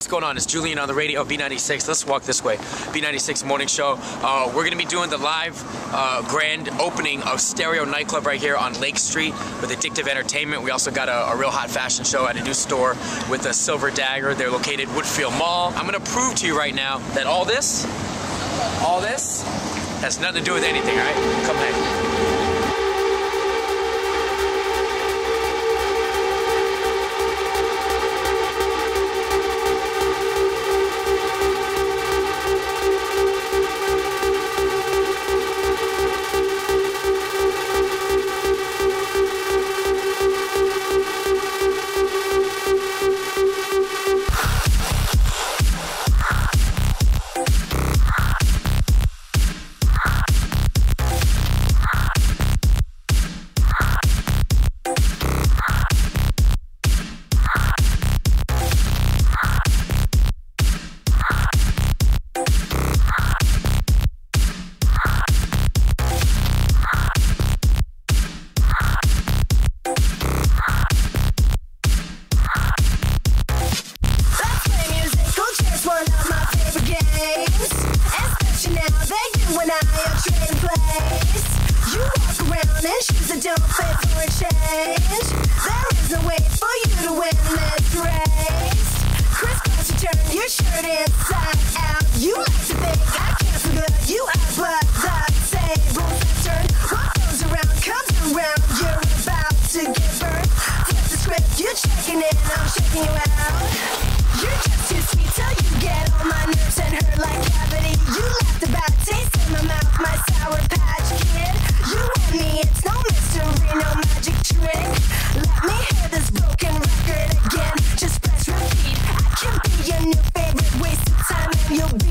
What's going on? It's Julian on the radio, B96. Let's walk this way. B96 Morning Show. Uh, we're going to be doing the live uh, grand opening of Stereo Nightclub right here on Lake Street with Addictive Entertainment. We also got a, a real hot fashion show at a new store with a Silver Dagger. They're located Woodfield Mall. I'm going to prove to you right now that all this, all this, has nothing to do with anything, all right? Come back. And I are trading place. You walk around in shoes that don't fit for a change. There is no way for you to win this race. Crisscross, you turn your shirt inside out. You like to think I can't feel good. You are but the tables have turned. What goes around comes around. You're about to get burned. Flip the script, you're checking in. I'm shaking you out. Again.